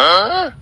Huh?